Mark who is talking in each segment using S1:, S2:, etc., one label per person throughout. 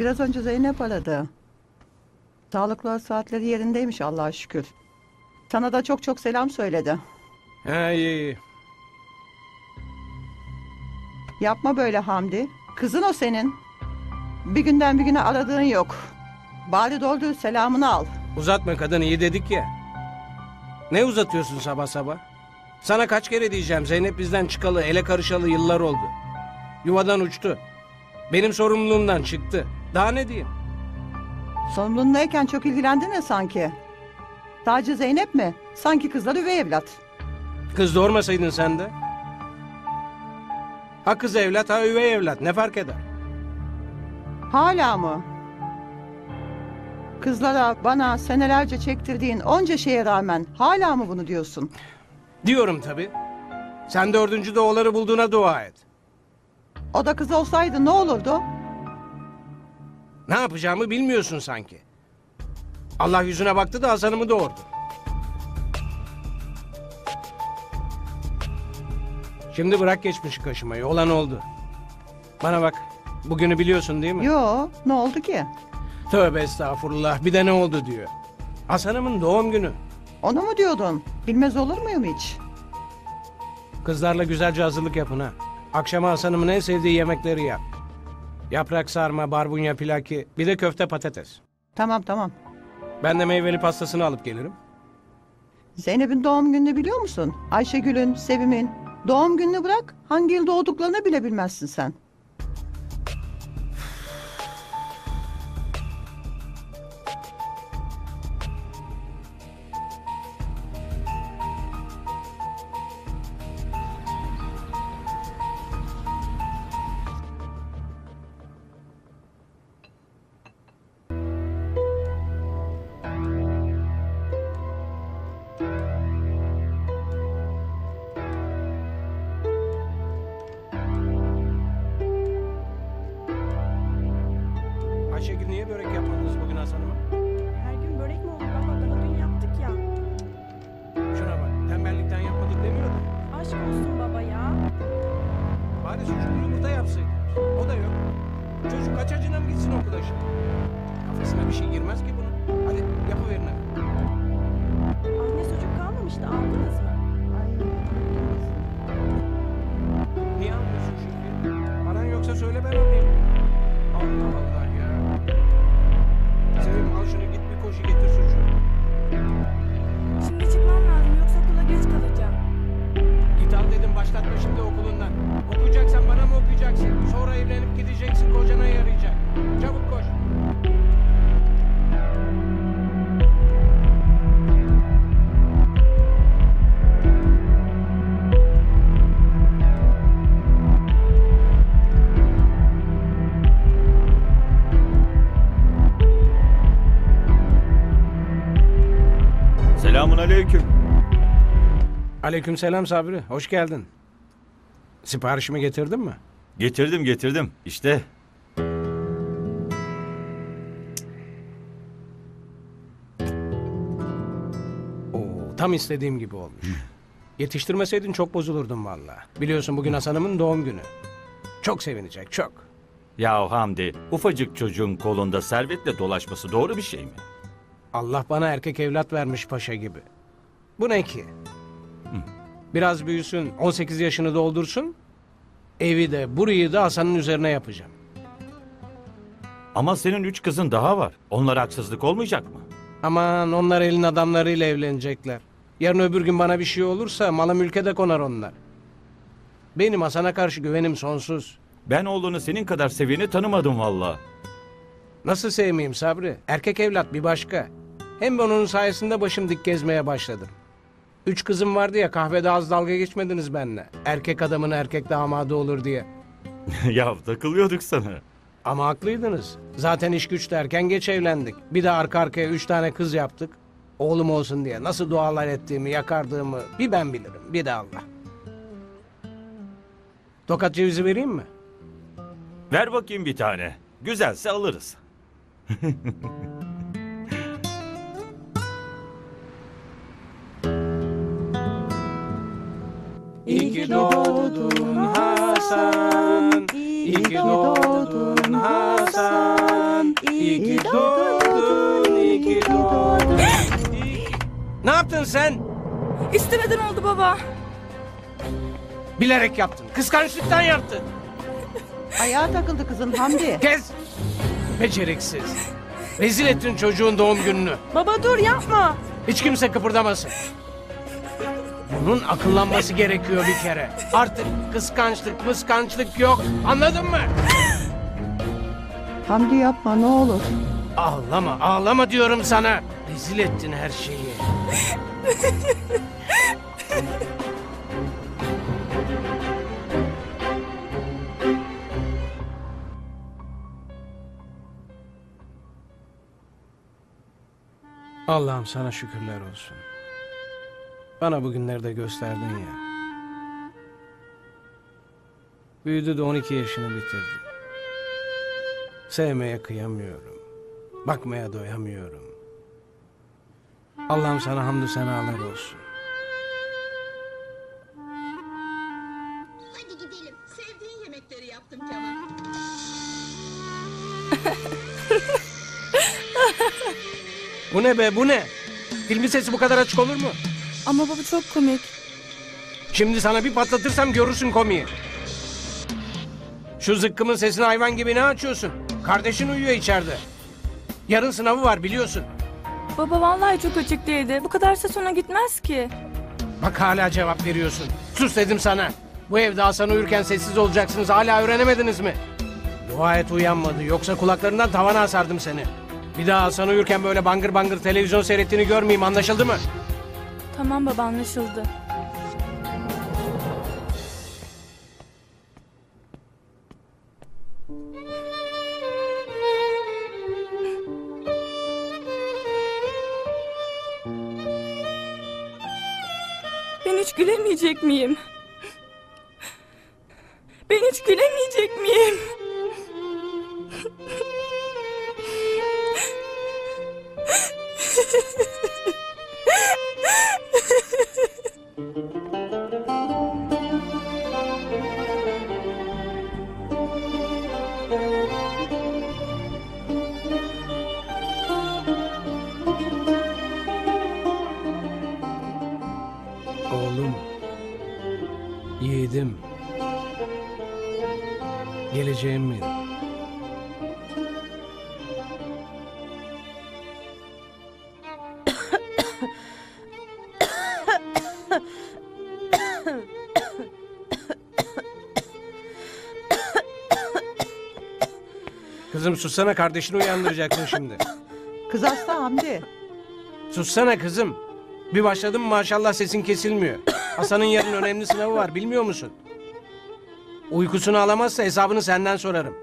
S1: Biraz önce Zeynep aradı. Sağlıklı saatleri yerindeymiş Allah'a şükür. Sana da çok çok selam söyledi.
S2: Ha iyi iyi.
S1: Yapma böyle Hamdi. Kızın o senin. Bir günden bir güne aradığın yok. Bari doldur selamını al.
S2: Uzatma kadın iyi dedik ya. Ne uzatıyorsun sabah sabah? Sana kaç kere diyeceğim Zeynep bizden çıkalı ele karışalı yıllar oldu. Yuvadan uçtu. Benim sorumluluğumdan çıktı. Daha ne diyeyim?
S1: Sorumluluğundayken çok ilgilendin sanki. Sadece Zeynep mi? Sanki kızlar üvey evlat.
S2: Kız doğurmasaydın sen de. Ha kız evlat ha üvey evlat ne fark eder?
S1: Hala mı? Kızlara, bana senelerce çektirdiğin onca şeye rağmen hala mı bunu diyorsun?
S2: Diyorum tabii. Sen dördüncü doğuları bulduğuna dua et.
S1: O da kız olsaydı ne olurdu?
S2: Ne yapacağımı bilmiyorsun sanki. Allah yüzüne baktı da Hasan'ımı doğurdu. Şimdi bırak geçmişi kaşımayı. Olan oldu. Bana bak. Bugünü biliyorsun değil mi?
S1: Yo, ne oldu ki?
S2: Tövbe estağfurullah. Bir de ne oldu diyor. Hasan'ımın doğum günü.
S1: Onu mu diyordun? Bilmez olur muyum hiç?
S2: Kızlarla güzelce hazırlık yapın ha. Akşama Hasan'ımın en sevdiği yemekleri yap. Yaprak sarma, barbunya pilaki, bir de köfte patates.
S1: Tamam tamam.
S2: Ben de meyveli pastasını alıp gelirim.
S1: Zeynep'in doğum gününü biliyor musun? Ayşegül'ün, Sevim'in. Doğum gününü bırak, hangi yıl doğduklarını bile bilmezsin sen.
S2: Aleykümselam Sabri. Hoş geldin. Siparişimi getirdin mi?
S3: Getirdim getirdim. İşte
S2: Oo, tam istediğim gibi olmuş. Yetiştirmeseydin çok bozulurdum valla. Biliyorsun bugün Hasan'ımın doğum günü. Çok sevinecek, çok.
S3: ya Hamdi ufacık çocuğun kolunda servetle dolaşması doğru bir şey mi?
S2: Allah bana erkek evlat vermiş paşa gibi. Bu ne ki? Biraz büyüsün, 18 yaşını doldursun. Evi de, burayı da Hasan'ın üzerine yapacağım.
S3: Ama senin üç kızın daha var. Onlara haksızlık olmayacak mı?
S2: Aman onlar elin adamlarıyla evlenecekler. Yarın öbür gün bana bir şey olursa mala mülke de konar onlar. Benim Hasan'a karşı güvenim sonsuz.
S3: Ben oğlunu senin kadar seveni tanımadım valla.
S2: Nasıl sevmeyeyim Sabri? Erkek evlat bir başka. Hem ben onun sayesinde başım dik gezmeye başladım. Üç kızım vardı ya kahvede az dalga geçmediniz benimle. Erkek adamın erkek damadı olur diye.
S3: ya takılıyorduk sana.
S2: Ama haklıydınız. Zaten iş güç derken geç evlendik. Bir de arka arkaya üç tane kız yaptık. Oğlum olsun diye nasıl dualar ettiğimi, yakardığımı bir ben bilirim, bir de Allah. Tokat cevizi vereyim mi?
S3: Ver bakayım bir tane. Güzelse alırız.
S2: İyi ki doğdun Hasan. İyi ki doğdun Hasan. İyi ki doğdun, iyi ki doğdun. Ne yaptın sen?
S4: İstemeden oldu baba.
S2: Bilerek yaptın. Kıskançlıktan yaptın.
S1: Ayağa takıldı kızın Hamdi.
S2: Kes. Beceriksiz. Rezil ettin çocuğun doğum gününü.
S4: Baba dur yapma.
S2: Hiç kimse kıpırdamasın. Bunun akıllanması gerekiyor bir kere. Artık kıskançlık mıskançlık yok. Anladın mı?
S1: Hamdi yapma ne olur.
S2: Ağlama ağlama diyorum sana. Rezil ettin her şeyi. Allah'ım sana şükürler olsun. Bana bugünleri de gösterdin ya. Büyüdü de 12 yaşını bitirdi. Sevmeye kıyamıyorum. Bakmaya doyamıyorum. Allah'ım sana hamdü senalar olsun.
S5: Hadi gidelim. Sevdiğin yemekleri yaptım Kemal.
S2: Bu ne be bu ne? Filmin sesi bu kadar açık olur mu?
S4: Ama baba çok komik.
S2: Şimdi sana bir patlatırsam görürsün komiği. Şu zıkkımın sesini hayvan gibi ne açıyorsun? Kardeşin uyuyor içeride. Yarın sınavı var biliyorsun.
S4: Baba vallahi çok açık değildi. Bu kadar ses ona gitmez ki.
S2: Bak hala cevap veriyorsun. Sus dedim sana. Bu evde Hasan uyurken sessiz olacaksınız. Hala öğrenemediniz mi? Dua et uyanmadı. Yoksa kulaklarından tavana asardım seni. Bir daha Hasan uyurken böyle bangır bangır televizyon seyrettiğini görmeyeyim anlaşıldı mı?
S4: Tamam baba anlaşıldı. Ben hiç gülemeyecek miyim? Ben hiç gülemeyecek miyim?
S2: Oğlum. Yiğidim. Geleceğim benim. Kızım sussana kardeşini uyandıracaksın şimdi.
S1: Kız hasta Hamdi.
S2: Sussana kızım. Bir başladım maşallah sesin kesilmiyor. Hasan'ın yarın önemli sınavı var bilmiyor musun? Uykusunu alamazsa hesabını senden sorarım.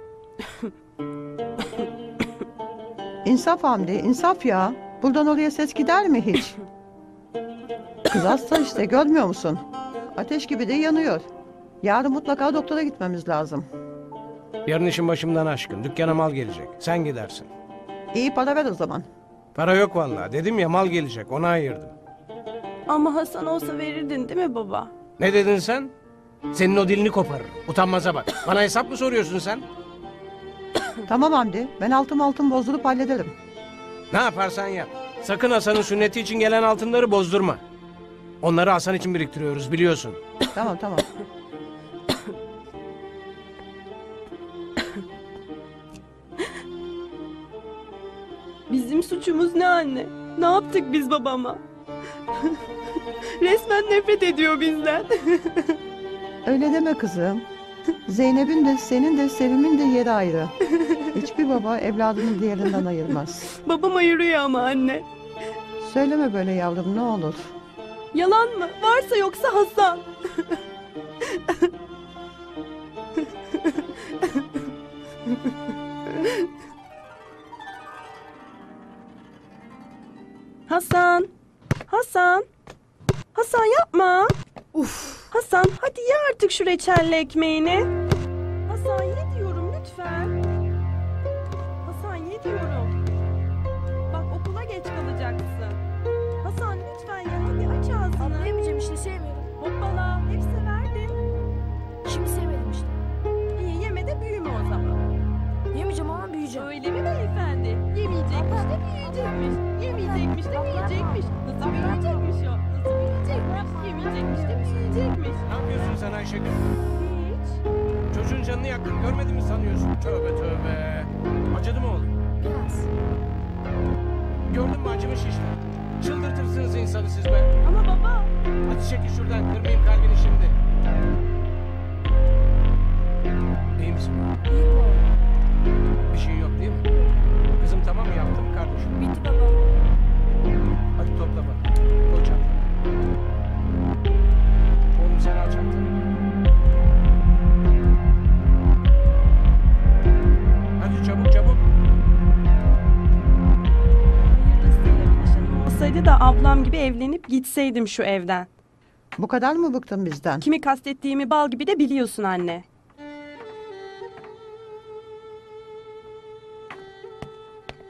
S1: İnsaf Hamdi insaf ya. Buradan oraya ses gider mi hiç? Kız hasta işte görmüyor musun? Ateş gibi de yanıyor. Yarın mutlaka doktora gitmemiz lazım.
S2: Yarın işin başımdan aşkın. Dükkana mal gelecek. Sen gidersin.
S1: İyi para ver o zaman.
S2: Para yok vallahi. Dedim ya mal gelecek. Ona ayırdım.
S6: Ama Hasan olsa verirdin değil mi baba?
S2: Ne dedin sen? Senin o dilini koparırım. Utanmaza bak. Bana hesap mı soruyorsun sen?
S1: Tamam Hamdi ben altın altın bozdurup hallederim.
S2: Ne yaparsan yap. Sakın Hasan'ın sünneti için gelen altınları bozdurma. Onları Hasan için biriktiriyoruz biliyorsun.
S1: Tamam tamam.
S6: Bizim suçumuz ne anne? Ne yaptık biz babama? Resmen nefret ediyor bizden.
S1: Öyle deme kızım. Zeynep'in de senin de Sevim'in de yeri ayrı. Hiçbir baba evladının diğerinden ayırmaz.
S6: Babam ayırıyor ama anne.
S1: Söyleme böyle yavrum ne olur.
S6: Yalan mı? Varsa yoksa Hasan. Hasan. Hasan. Hasan yapma. Uf. Hasan hadi ye artık şu reçelli ekmeğini. Hasan ye diyorum lütfen. Hasan ye diyorum. Bak okula geç kalacaksın. Hasan lütfen ya hadi aç ağzını.
S7: Anlayamayacağım işte sevmiyorum.
S6: Hoppala hep severdin.
S7: Şimdi sevmedim işte.
S6: İyi yeme de büyüme o zaman.
S7: Yemeyeceğim ama büyüyeceğim.
S6: Öyle mi beyefendi? Yemeyecekmiş de büyüyecekmiş. Yemeyecekmiş de büyüyecekmiş. Nasıl büyüyecekmiş o? Nasıl büyüyecekmiş? Yemeyecekmiş de büyüyecekmiş.
S2: Ne yapıyorsun sen Ayşegül?
S6: Hiç.
S2: Çocuğun canını yaktın görmedin mi sanıyorsun? Tövbe tövbe. Acıdı mı oğlum?
S4: Biraz.
S2: Gördün mü acımış işte. Çıldırtırsınız insanı siz be.
S6: Ama baba.
S2: Hadi çekil şuradan kırmayayım kalbini şimdi. İyi misin?
S4: İyi.
S2: Bir şey yok değil mi? Kızım tamam mı yaptın mı kardeşim?
S4: Bitti baba.
S2: Hadi topla bak. Koy çantanı. Oğlum sen al çantanı. Hadi çabuk çabuk.
S6: Olsaydı da ablam gibi evlenip gitseydim şu evden.
S1: Bu kadar mı bıktın bizden?
S6: Kimi kastettiğimi bal gibi de biliyorsun anne.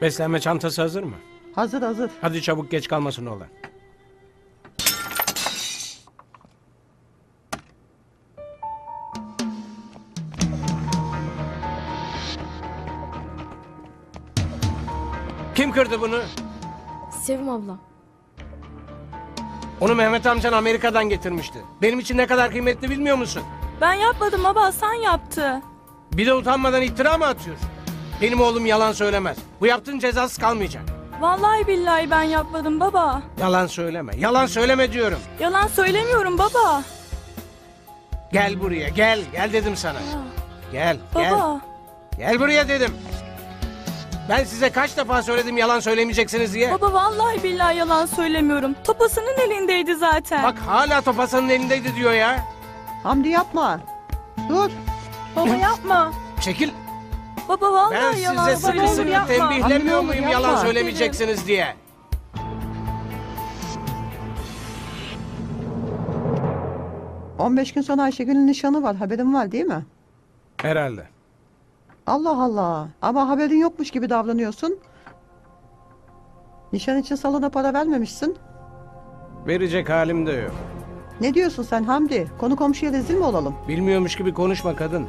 S2: Beslenme çantası hazır mı?
S1: Hazır hazır.
S2: Hadi çabuk geç kalmasın oğlan. Kim kırdı bunu?
S4: Sevim abla.
S2: Onu Mehmet amcan Amerika'dan getirmişti. Benim için ne kadar kıymetli bilmiyor musun?
S4: Ben yapmadım baba Hasan yaptı.
S2: Bir de utanmadan iftira mı atıyorsun? Benim oğlum yalan söylemez. Bu yaptığın cezası kalmayacak.
S4: Vallahi billahi ben yapmadım baba.
S2: Yalan söyleme. Yalan söyleme diyorum.
S4: Yalan söylemiyorum baba.
S2: Gel buraya gel. Gel dedim sana. Gel gel.
S4: Baba.
S2: Gel buraya dedim. Ben size kaç defa söyledim yalan söylemeyeceksiniz diye.
S4: Baba vallahi billahi yalan söylemiyorum. Topasının elindeydi zaten.
S2: Bak hala topasanın elindeydi diyor ya.
S1: Hamdi yapma. Dur.
S6: Baba yapma.
S2: Çekil.
S4: Baba vallahi
S2: Ben
S4: yalan
S2: size sıkı
S6: söylemiyorum,
S2: sıkı
S6: yapma.
S2: tembihlemiyor
S1: Anne,
S2: muyum
S1: yapma.
S2: yalan söylemeyeceksiniz diye.
S1: — 15 gün sonra Ayşegül'ün nişanı var. Haberin var değil mi?
S2: Herhalde.
S1: Allah Allah. Ama haberin yokmuş gibi davranıyorsun. Nişan için salona para vermemişsin.
S2: Verecek halim de yok.
S1: Ne diyorsun sen Hamdi? Konu komşuya rezil mi olalım?
S2: Bilmiyormuş gibi konuşma kadın.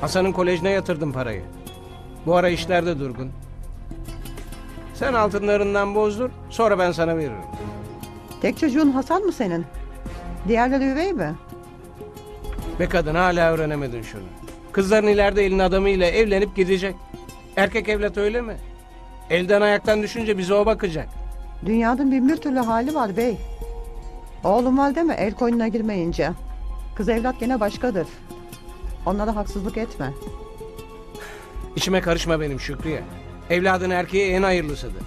S2: Hasan'ın kolejine yatırdım parayı. Bu ara işlerde durgun. Sen altınlarından bozdur, sonra ben sana veririm.
S1: Tek çocuğun Hasan mı senin? Diğerleri üvey mi?
S2: Be kadın hala öğrenemedin şunu. Kızların ileride elin adamıyla evlenip gidecek. Erkek evlat öyle mi? Elden ayaktan düşünce bize o bakacak.
S1: Dünyanın bin bir türlü hali var bey. Oğlum var deme el koynuna girmeyince. Kız evlat gene başkadır. Onlara haksızlık etme.
S2: İçime karışma benim Şükriye. Evladın erkeği en hayırlısıdır.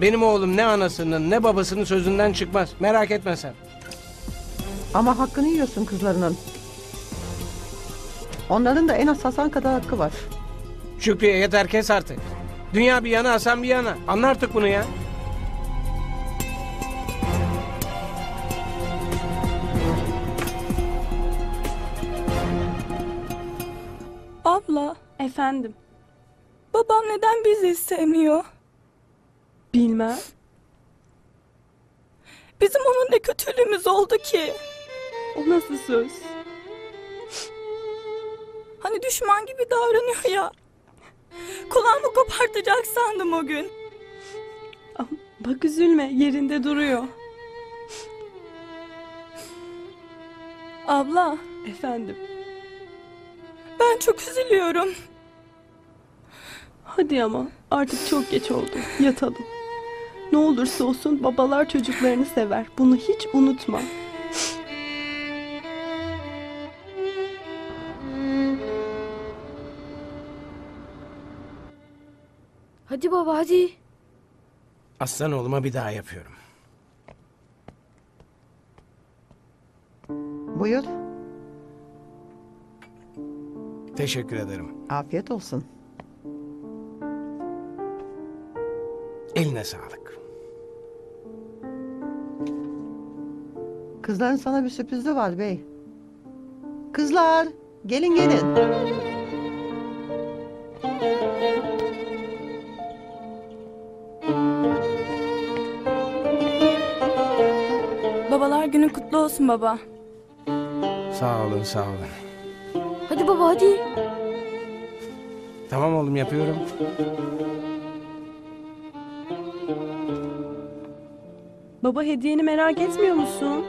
S2: Benim oğlum ne anasının ne babasının sözünden çıkmaz. Merak etme sen.
S1: Ama hakkını yiyorsun kızlarının. Onların da en az Hasan kadar hakkı var.
S2: Şükriye yeter kes artık. Dünya bir yana Hasan bir yana. Anla artık bunu ya.
S4: Abla.
S6: Efendim.
S4: Babam neden bizi sevmiyor?
S6: Bilmem.
S4: Bizim onun ne kötülüğümüz oldu ki?
S6: O nasıl söz?
S4: Hani düşman gibi davranıyor ya. Kulağımı kopartacak sandım o gün.
S6: Ama Bak üzülme yerinde duruyor.
S4: Abla
S6: Efendim.
S4: ben çok üzülüyorum.
S6: Hadi ama artık çok geç oldu. Yatalım. Ne olursa olsun babalar çocuklarını sever. Bunu hiç unutma.
S4: Hadi baba hadi.
S2: Aslan oğluma bir daha yapıyorum.
S1: Buyur.
S2: Teşekkür ederim.
S1: Afiyet olsun.
S2: Eline sağlık.
S1: Kızların sana bir sürprizi var bey. Kızlar gelin gelin.
S4: Babalar günü kutlu olsun baba.
S2: Sağ olun sağ olun.
S4: Hadi baba hadi.
S2: Tamam oğlum yapıyorum.
S6: Baba hediyeni merak etmiyor musun?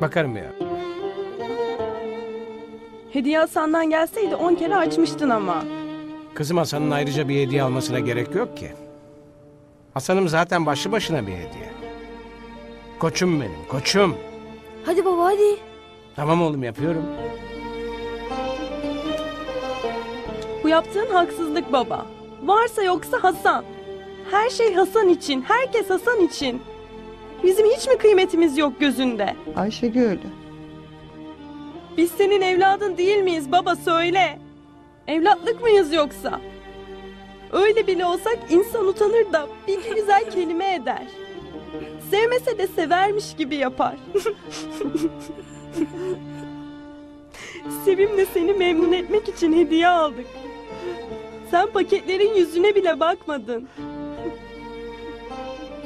S2: Bakarım ya.
S6: Hediye Hasan'dan gelseydi 10 kere açmıştın ama.
S2: Kızım Hasan'ın ayrıca bir hediye almasına gerek yok ki. Hasan'ım zaten başlı başına bir hediye. Koçum benim, koçum.
S4: Hadi baba hadi.
S2: Tamam oğlum yapıyorum.
S6: Bu yaptığın haksızlık baba. Varsa yoksa Hasan. Her şey Hasan için, herkes Hasan için. Bizim hiç mi kıymetimiz yok gözünde?
S1: Ayşegül.
S6: Biz senin evladın değil miyiz baba söyle. Evlatlık mıyız yoksa? Öyle bile olsak insan utanır da bir güzel kelime eder. Sevmese de severmiş gibi yapar. Sevimle seni memnun etmek için hediye aldık. Sen paketlerin yüzüne bile bakmadın.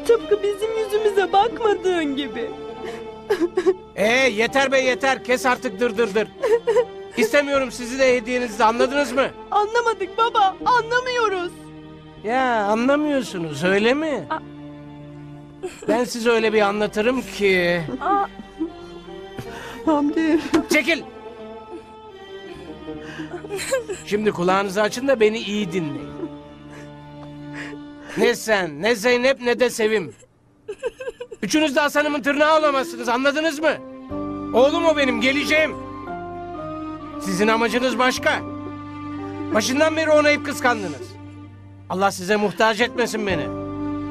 S6: Tıpkı bizim yüzümüze bakmadığın gibi.
S2: Ee yeter be yeter. Kes artık dır dır dır. İstemiyorum sizi de hediyenizi anladınız mı?
S6: Anlamadık baba, anlamıyoruz.
S2: Ya anlamıyorsunuz öyle mi?
S6: A-
S2: Ben size öyle bir anlatırım ki.
S1: Hamdi.
S2: Çekil. Şimdi kulağınızı açın da beni iyi dinleyin. Ne sen, ne Zeynep, ne de Sevim. Üçünüz de Hasan'ımın tırnağı olamazsınız anladınız mı? Oğlum o benim, geleceğim. Sizin amacınız başka. Başından beri ona hep kıskandınız. Allah size muhtaç etmesin beni.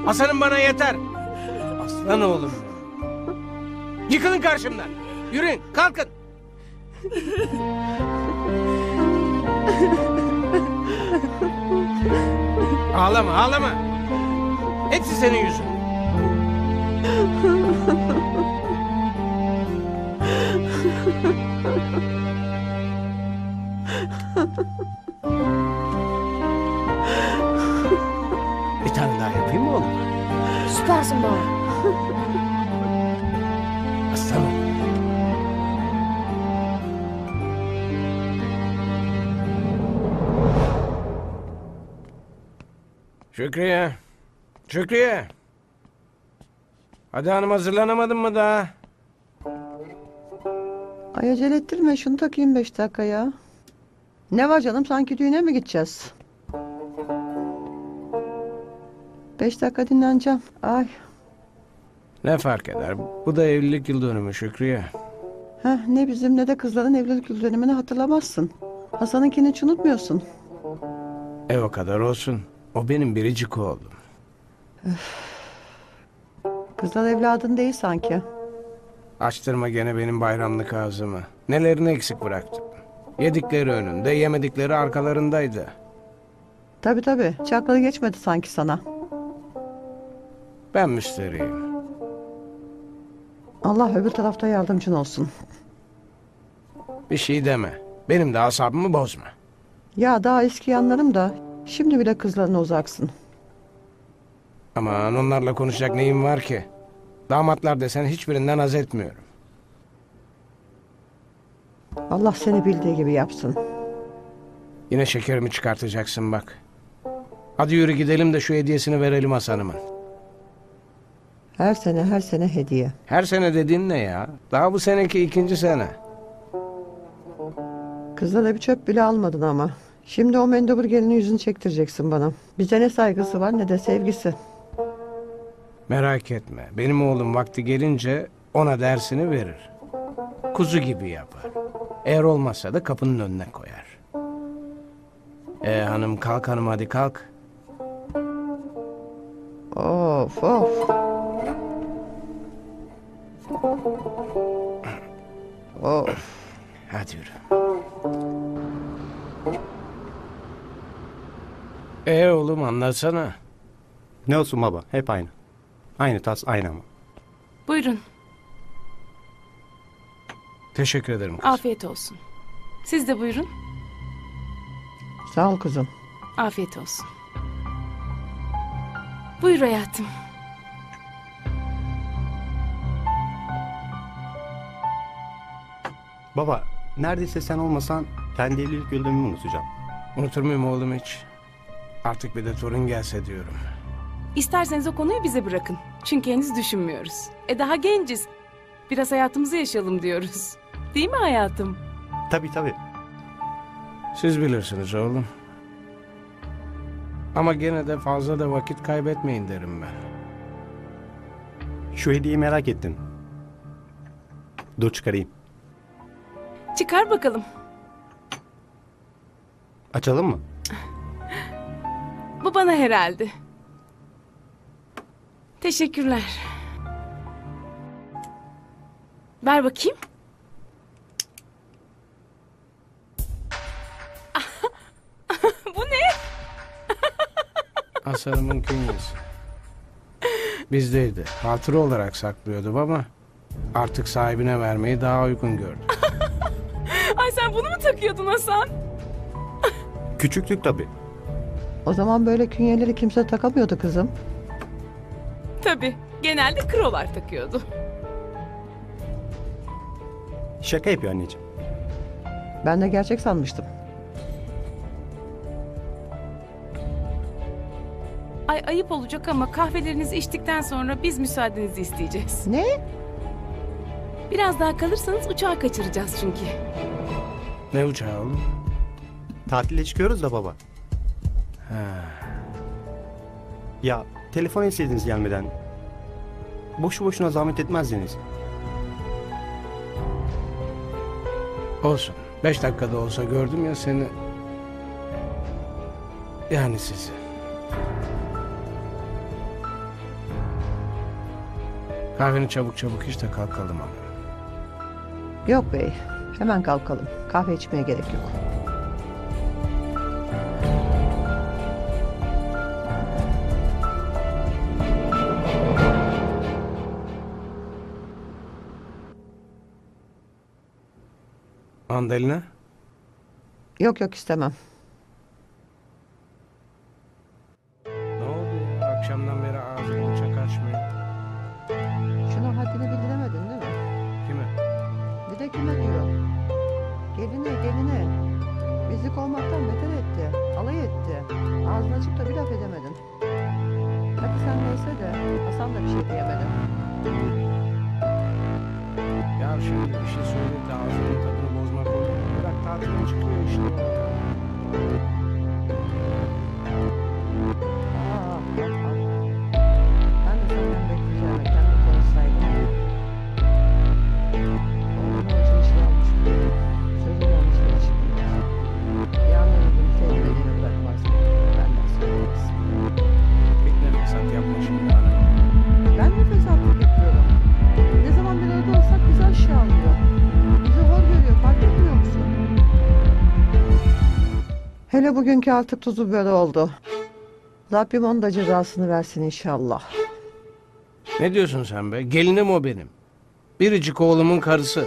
S2: Hasan'ım bana yeter. Aslan oğlum. Yıkılın karşımdan. Yürüyün, kalkın. Ağlama, ağlama. Hepsi senin yüzün. Bir tane daha yapayım mı oğlum?
S4: Süpersin baba.
S2: Aslanım. Şükriye. Şükriye. Hadi hanım hazırlanamadın mı daha?
S1: Ay acele ettirme şunu takayım beş dakika ya. Ne var canım sanki düğüne mi gideceğiz? Beş dakika dinleneceğim. Ay.
S2: Ne fark eder? Bu da evlilik yıl dönümü Şükriye.
S1: Heh, ne bizim ne de kızların evlilik yıl dönümünü hatırlamazsın. Hasan'ınkini hiç unutmuyorsun.
S2: Ev o kadar olsun. O benim biricik oğlum.
S1: Kızlar evladın değil sanki.
S2: Açtırma gene benim bayramlık ağzımı. Nelerini eksik bıraktım. Yedikleri önünde, yemedikleri arkalarındaydı.
S1: Tabi tabi. Çakları geçmedi sanki sana.
S2: Ben müsterihim.
S1: Allah öbür tarafta yardımcın olsun.
S2: Bir şey deme. Benim de asabımı bozma.
S1: Ya daha eski yanlarım da şimdi bile kızlarına uzaksın.
S2: Aman onlarla konuşacak neyim var ki? Damatlar desen hiçbirinden haz etmiyorum.
S1: Allah seni bildiği gibi yapsın.
S2: Yine şekerimi çıkartacaksın bak. Hadi yürü gidelim de şu hediyesini verelim Hasan'ımın.
S1: Her sene her sene hediye.
S2: Her sene dediğin ne ya? Daha bu seneki ikinci sene.
S1: Kızlara bir çöp bile almadın ama. Şimdi o mendebur gelinin yüzünü çektireceksin bana. Bize ne saygısı var ne de sevgisi.
S2: Merak etme. Benim oğlum vakti gelince ona dersini verir. Kuzu gibi yapar. Eğer olmazsa da kapının önüne koyar. E hanım kalk hanım hadi kalk.
S1: Of of. Of.
S2: Hadi yürü. E oğlum anlatsana.
S7: Ne olsun baba? Hep aynı. Aynı tas aynı ama.
S8: Buyurun,
S2: Teşekkür ederim kızım.
S8: afiyet olsun. Siz de buyurun,
S1: Sağ ol kızım.
S8: afiyet olsun. Buyur hayatım.
S7: Baba neredeyse sen olmasan kendi evlilik yıldönümümü unutacağım.
S2: Unutur muyum oğlum hiç? Artık bir de torun gelse diyorum.
S8: İsterseniz o konuyu bize bırakın. Çünkü henüz düşünmüyoruz. E daha genciz. Biraz hayatımızı yaşayalım diyoruz. Değil mi hayatım?
S7: Tabii tabii.
S2: Siz bilirsiniz oğlum. Ama gene de fazla da vakit kaybetmeyin derim ben.
S7: Şu hediyeyi merak ettim. Dur çıkarayım.
S8: Çıkar bakalım.
S7: Açalım mı?
S8: Bu bana herhalde. Teşekkürler. Ver bakayım. Bu ne?
S2: Asarımın künyesi. Bizdeydi. Hatıra olarak saklıyordum ama artık sahibine vermeyi daha uygun gördüm.
S8: Ay sen bunu mu takıyordun Hasan?
S7: Küçüklük tabii.
S1: O zaman böyle künyeleri kimse takamıyordu kızım.
S8: Tabii. Genelde krolar takıyordu.
S7: Şaka yapıyor anneciğim.
S1: Ben de gerçek sanmıştım.
S8: Ay ayıp olacak ama kahvelerinizi içtikten sonra biz müsaadenizi isteyeceğiz.
S1: Ne?
S8: Biraz daha kalırsanız uçağı kaçıracağız çünkü.
S2: Ne uçağı oğlum?
S7: Tatile çıkıyoruz da baba. Ya telefon etseydiniz gelmeden. Boşu boşuna zahmet etmezdiniz.
S2: Olsun. Beş dakikada olsa gördüm ya seni. Yani sizi. Kahveni çabuk çabuk iç de kalkalım ama.
S1: Yok bey. Hemen kalkalım. Kahve içmeye gerek yok.
S2: Mandalina?
S1: Yok yok istemem. Bugünkü artık tuzu böyle oldu. Rabbim onun da cezasını versin inşallah.
S2: Ne diyorsun sen be? Gelinim o benim. Biricik oğlumun karısı.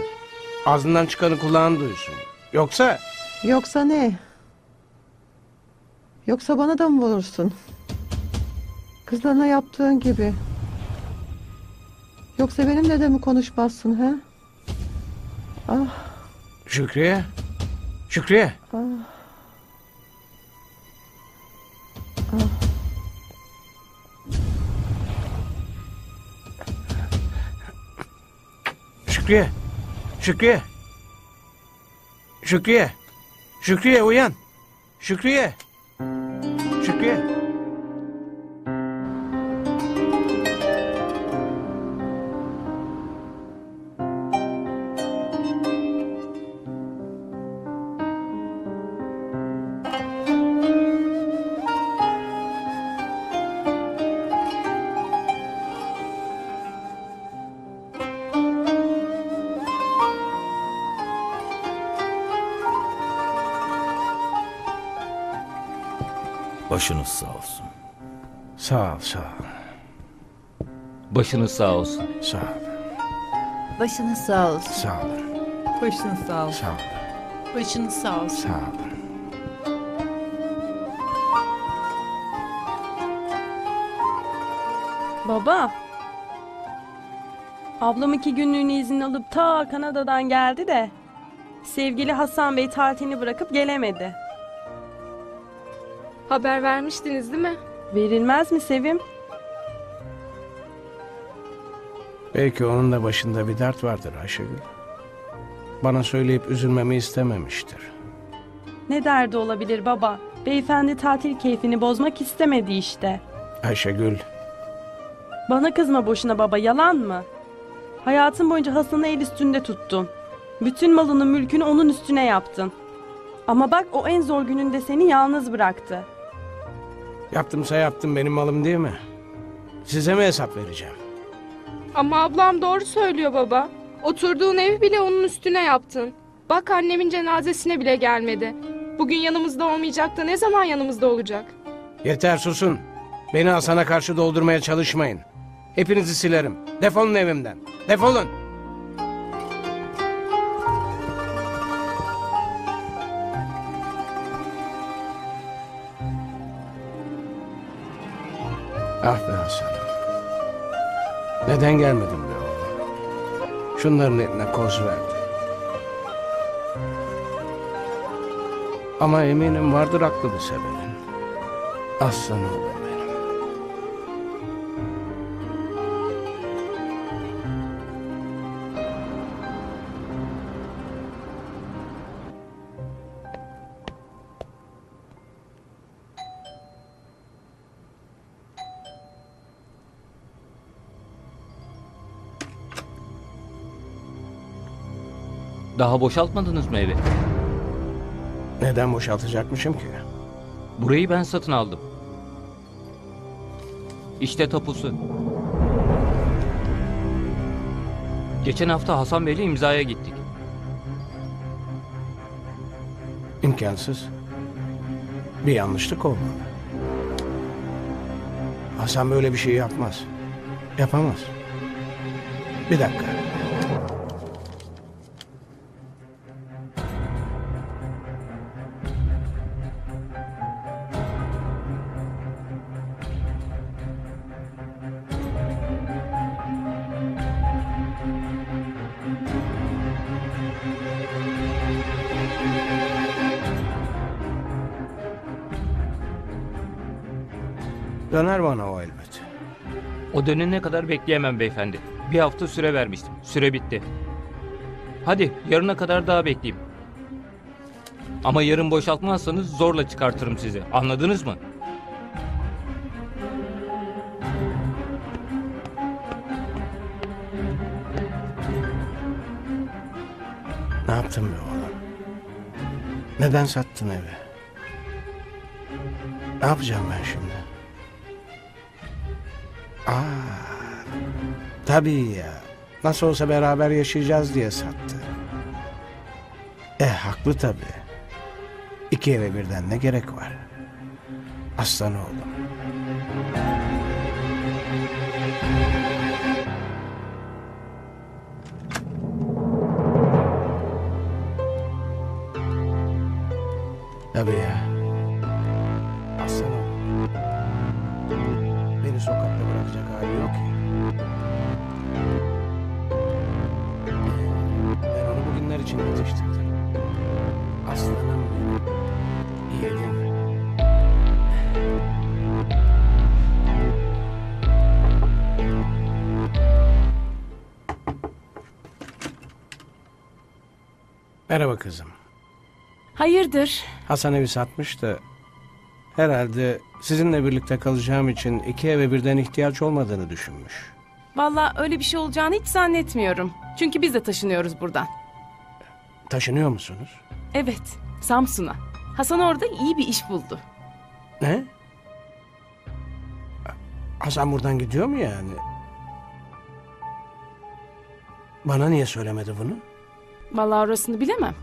S2: Ağzından çıkanı kulağın duysun. Yoksa
S1: Yoksa ne? Yoksa bana da mı vurursun? Kızlarına yaptığın gibi. Yoksa benimle de mi konuşmazsın he? Ah,
S2: Şükriye. Şükriye.
S1: ah.
S2: शुक्रिया शुक्रिया शुक्रिया शुक्रिया उन शुक्रिया शुक्रिया
S3: Başınız sağ olsun.
S2: Sağ ol, sağ ol.
S9: Başınız sağ olsun.
S2: Sağ ol.
S10: Başınız sağ olsun.
S2: Sağ ol.
S10: Başınız sağ olsun.
S2: Sağ ol.
S10: Başınız sağ olsun.
S2: Sağ ol.
S6: Baba. Ablam iki günlüğüne izin alıp ta Kanada'dan geldi de sevgili Hasan Bey tatilini bırakıp gelemedi.
S11: Haber vermiştiniz değil mi?
S6: Verilmez mi Sevim?
S2: Belki onun da başında bir dert vardır Ayşegül. Bana söyleyip üzülmemi istememiştir.
S6: Ne derdi olabilir baba? Beyefendi tatil keyfini bozmak istemedi işte.
S2: Ayşegül,
S6: Bana kızma boşuna baba yalan mı? Hayatın boyunca Hasan'ı el üstünde tuttun. Bütün malını mülkünü onun üstüne yaptın. Ama bak o en zor gününde seni yalnız bıraktı.
S2: Yaptımsa yaptım benim malım değil mi? Size mi hesap vereceğim?
S11: Ama ablam doğru söylüyor baba. Oturduğun evi bile onun üstüne yaptın. Bak annemin cenazesine bile gelmedi. Bugün yanımızda olmayacak da ne zaman yanımızda olacak?
S2: Yeter susun. Beni Hasan'a karşı doldurmaya çalışmayın. Hepinizi silerim. Defolun evimden. Defolun. Neden gelmedin be oğlum? Şunların eline koz verdi. Ama eminim vardır haklı bir sebebin. Aslan oğlum
S9: Daha boşaltmadınız mı evi?
S2: Neden boşaltacakmışım ki?
S9: Burayı ben satın aldım. İşte tapusu. Geçen hafta Hasan Bey'le imzaya gittik.
S2: İmkansız. Bir yanlışlık olmalı. Hasan böyle bir şey yapmaz. Yapamaz. Bir dakika. O
S9: dönene kadar bekleyemem beyefendi. Bir hafta süre vermiştim. Süre bitti. Hadi yarına kadar daha bekleyeyim. Ama yarın boşaltmazsanız zorla çıkartırım sizi. Anladınız mı?
S2: Ne yaptın be oğlum? Neden sattın evi? Ne yapacağım ben şimdi? Aa, tabii ya. Nasıl olsa beraber yaşayacağız diye sattı. E haklı tabii. İki eve birden ne gerek var? Aslan oğlum.
S8: Hayırdır?
S2: Hasan evi satmış da herhalde sizinle birlikte kalacağım için iki eve birden ihtiyaç olmadığını düşünmüş.
S8: Vallahi öyle bir şey olacağını hiç zannetmiyorum. Çünkü biz de taşınıyoruz buradan.
S2: Taşınıyor musunuz?
S8: Evet, Samsun'a. Hasan orada iyi bir iş buldu.
S2: Ne? Hasan buradan gidiyor mu yani? Bana niye söylemedi bunu?
S8: Vallahi orasını bilemem.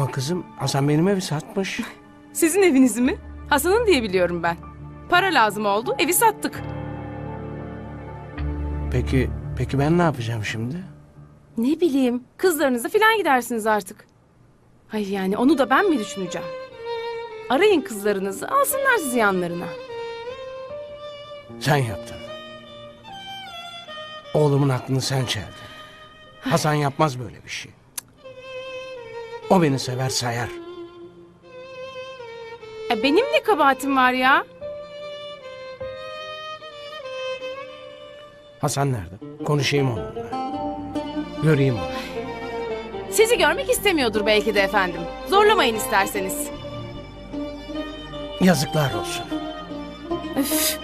S2: Ama kızım Hasan benim evi satmış.
S8: Sizin evinizi mi? Hasan'ın diye biliyorum ben. Para lazım oldu, evi sattık.
S2: Peki, peki ben ne yapacağım şimdi?
S8: Ne bileyim, kızlarınıza filan gidersiniz artık. Hayır yani onu da ben mi düşüneceğim? Arayın kızlarınızı, alsınlar sizi yanlarına.
S2: Sen yaptın. Oğlumun aklını sen çeldin. Hasan yapmaz böyle bir şey. O beni sever sayar.
S8: E, benim ne kabahatim var ya?
S2: Hasan nerede? Konuşayım onunla. Göreyim onu.
S8: Sizi görmek istemiyordur belki de efendim. Zorlamayın isterseniz.
S2: Yazıklar olsun.
S8: Üf.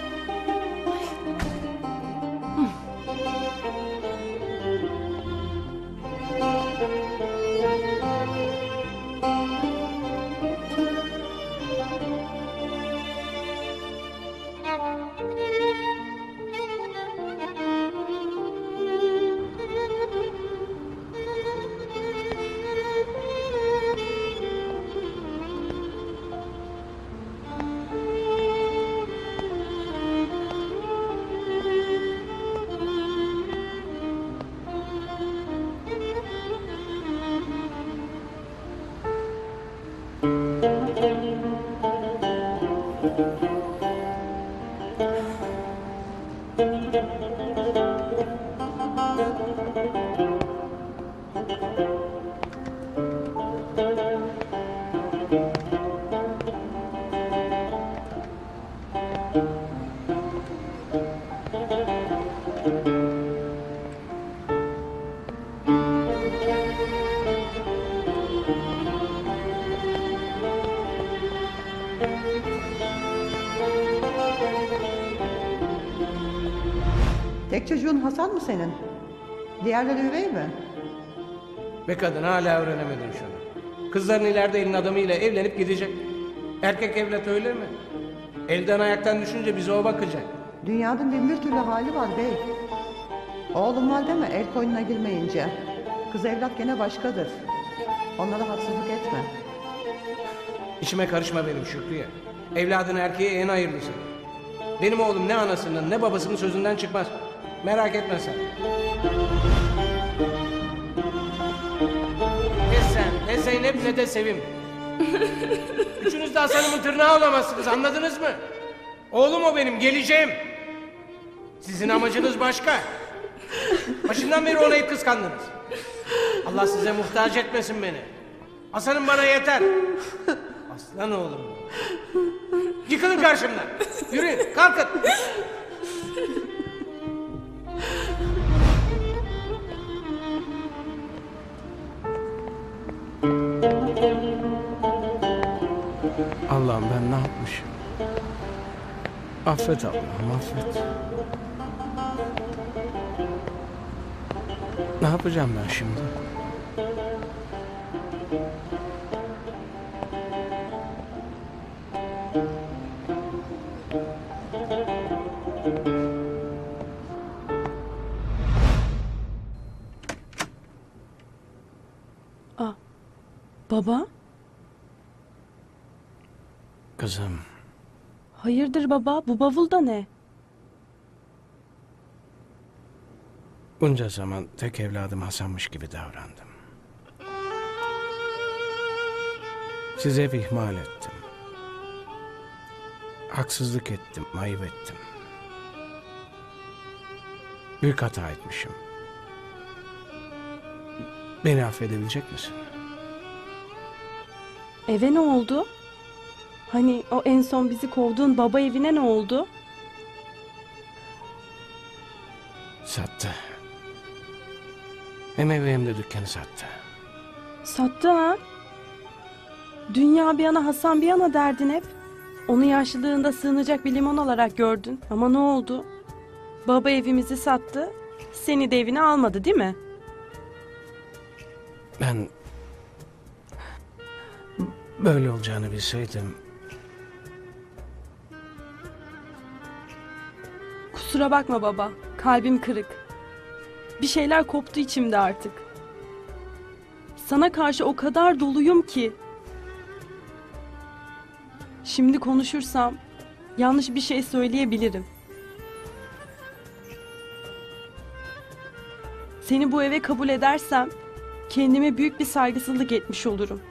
S1: Mı senin? Diğerleri üvey mi?
S2: Ve kadın hala öğrenemedin şunu. Kızların ileride elin adamıyla evlenip gidecek. Erkek evlat öyle mi? Elden ayaktan düşünce bize o bakacak.
S1: Dünyanın bin bir türlü hali var bey. Oğlum var deme el koynuna girmeyince. Kız evlat gene başkadır. Onlara haksızlık etme.
S2: İşime karışma benim Şükrü'ye. Evladın erkeği en hayırlısı. Benim oğlum ne anasının ne babasının sözünden çıkmaz. Merak etme sen. Ne sen, ne Zeynep ne de Sevim. Üçünüz de Hasan'ımın tırnağı olamazsınız anladınız mı? Oğlum o benim geleceğim. Sizin amacınız başka. Başından beri hep kıskandınız. Allah size muhtaç etmesin beni. Hasan'ım bana yeter. Aslan oğlum. Yıkılın karşımdan. Yürüyün kalkın. Allah'ım ben ne yapmışım? Affet Allah'ım affet. Ne yapacağım ben şimdi?
S6: Baba?
S2: Kızım
S6: Hayırdır baba? Bu bavulda ne?
S2: bunca zaman tek evladım Hasan'mış gibi davrandım. Size hep ihmal ettim. Haksızlık ettim, ayıp ettim. Büyük hata etmişim. Beni affedebilecek misin?
S6: Eve ne oldu? Hani o en son bizi kovduğun baba evine ne oldu?
S2: Sattı. Hem evi hem de dükkanı sattı.
S6: Sattı ha? Dünya bir yana Hasan bir yana derdin hep. Onu yaşlılığında sığınacak bir liman olarak gördün. Ama ne oldu? Baba evimizi sattı. Seni de evine almadı değil mi?
S2: Ben böyle olacağını bilseydim
S6: Kusura bakma baba. Kalbim kırık. Bir şeyler koptu içimde artık. Sana karşı o kadar doluyum ki. Şimdi konuşursam yanlış bir şey söyleyebilirim. Seni bu eve kabul edersem kendime büyük bir saygısızlık etmiş olurum.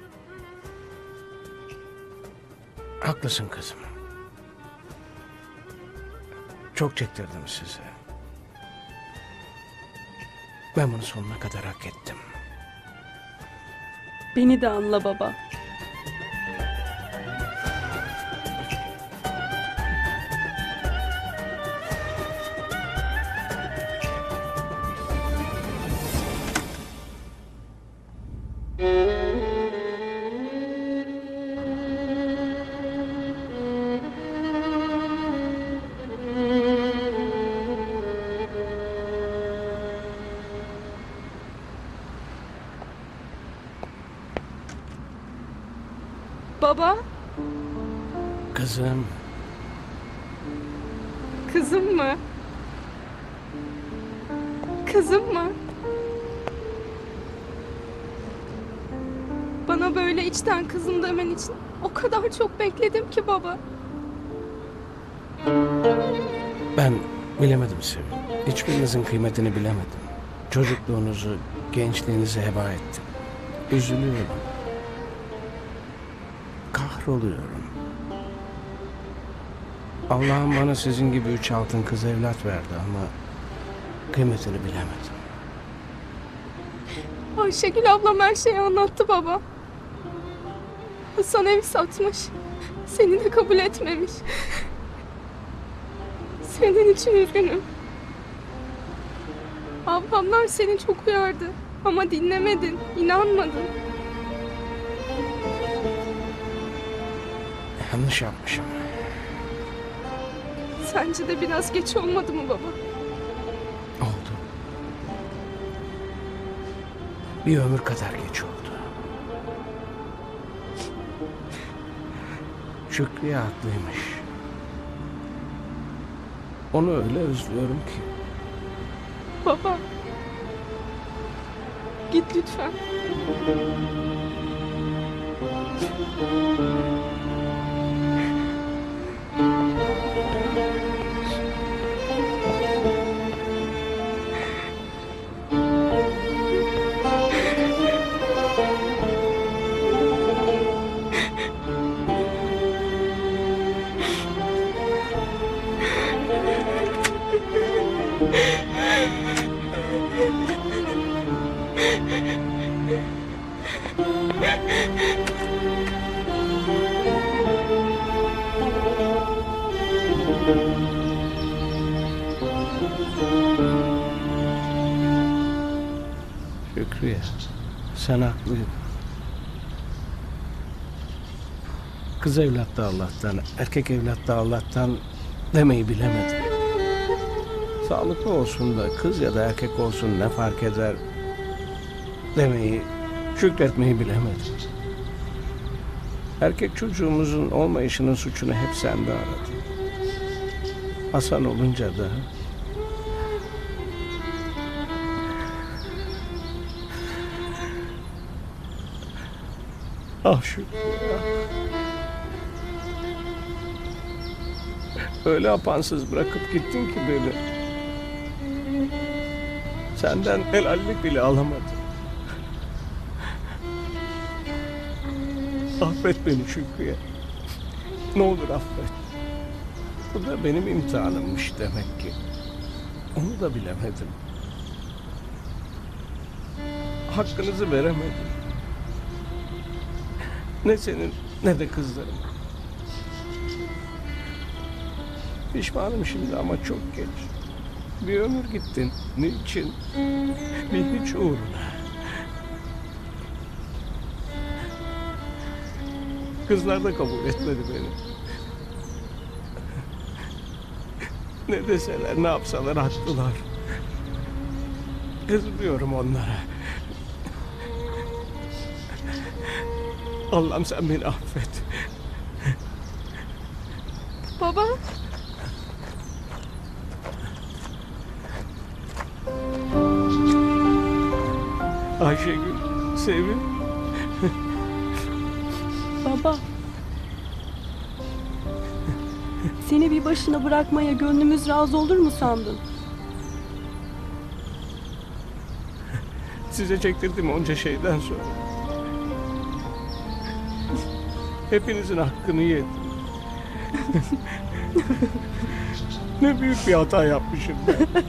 S2: haklısın kızım. Çok çektirdim size. Ben bunu sonuna kadar hak ettim.
S6: Beni de anla baba.
S11: Kadar çok bekledim ki baba.
S2: Ben bilemedim Sevil. Hiçbirinizin kıymetini bilemedim. Çocukluğunuzu, gençliğinizi heba ettim. Üzülüyorum. Kahroluyorum. Allah'ım bana sizin gibi üç altın kız evlat verdi ama kıymetini bilemedim.
S11: Ayşegül ablam her şeyi anlattı baba. Hasan ev satmış. Seni de kabul etmemiş. Senin için üzgünüm. Ablamlar seni çok uyardı. Ama dinlemedin, inanmadın.
S2: Yanlış yapmışım.
S11: Sence de biraz geç olmadı mı baba?
S2: Oldu. Bir ömür kadar geç oldu. Şükriye haklıymış. Onu öyle özlüyorum ki.
S11: Baba. Git lütfen.
S2: Şükriye, sen haklıydın. Kız evlat da Allah'tan, erkek evlat da Allah'tan demeyi bilemedim. Sağlıklı olsun da kız ya da erkek olsun ne fark eder demeyi, şükretmeyi bilemedim. Erkek çocuğumuzun olmayışının suçunu hep sende aradım. Hasan olunca da Ah Şükrü ya. Öyle apansız bırakıp gittin ki beni. Senden helallik bile alamadım. Affet beni Şükrü'ye. Ne olur affet. Bu da benim imtihanımmış demek ki. Onu da bilemedim. Hakkınızı veremedim. Ne senin ne de kızların. Pişmanım şimdi ama çok geç. Bir ömür gittin. Niçin? Bir hiç uğruna. Kızlar da kabul etmedi beni. Ne deseler ne yapsalar haklılar. Kızmıyorum onlara. Allah'ım sen beni affet.
S11: Baba.
S2: Ayşegül, Sevim.
S6: Baba. Bir başına bırakmaya gönlümüz razı olur mu sandın?
S2: Size çektirdim onca şeyden sonra. Hepinizin hakkını yedim. ne büyük bir hata yapmışım ben.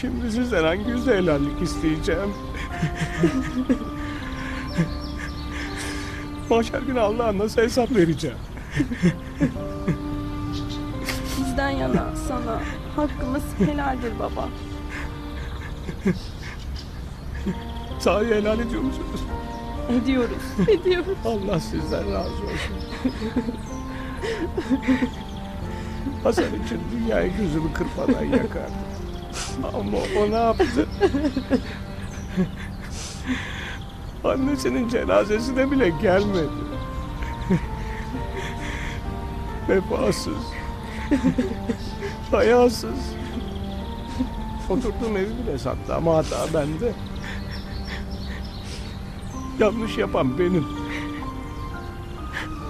S2: Şimdi sizden hangi yüzle helallik isteyeceğim? Mahşer günü Allah'a nasıl hesap vereceğim?
S6: Bizden yana sana hakkımız helaldir baba.
S2: Sahi helal ediyor musunuz?
S6: Ediyoruz.
S11: Ediyoruz.
S2: Allah sizden razı olsun. Hasan için dünyayı gözümü kırpmadan yakardı. Ama o ne yaptı? Annesinin cenazesine bile gelmedi. Vefasız. Hayasız. Oturduğum evi bile sattı ama hata bende. Yanlış yapan benim.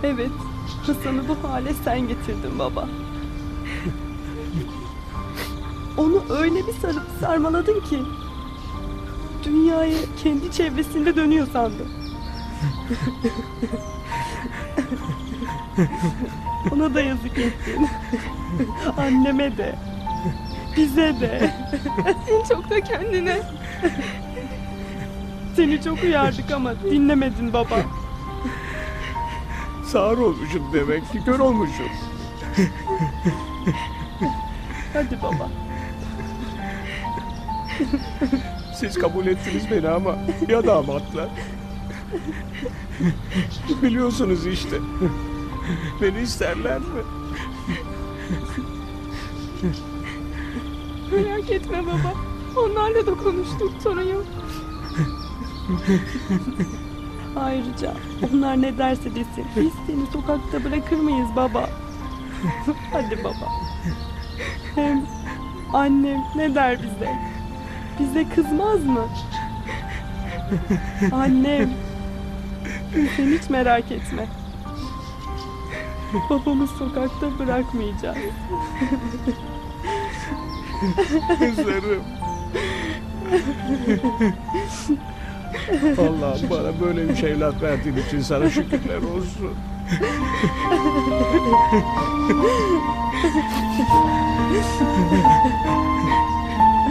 S6: Evet, Hasan'ı bu hale sen getirdin baba. Onu öyle bir sarıp sarmaladın ki dünyayı kendi çevresinde dönüyor sandım. Ona da yazık ettin. Anneme de. Bize de.
S11: En çok da kendine.
S6: Seni çok uyardık ama dinlemedin baba.
S2: Sağır olmuşum demek ki, kör olmuşum.
S6: Hadi baba.
S2: Siz kabul ettiniz beni ama ya damatlar? Biliyorsunuz işte. Beni isterler mi?
S11: Merak etme baba. Onlarla da konuştuk sorun yok.
S6: Ayrıca onlar ne derse desin biz seni sokakta bırakır mıyız baba? Hadi baba. Hem annem ne der bize? Bize kızmaz mı? Annem. Sen hiç merak etme. Babamı sokakta bırakmayacağız.
S2: Kızlarım. Allah'ım bana böyle bir evlat verdiğin için sana şükürler olsun.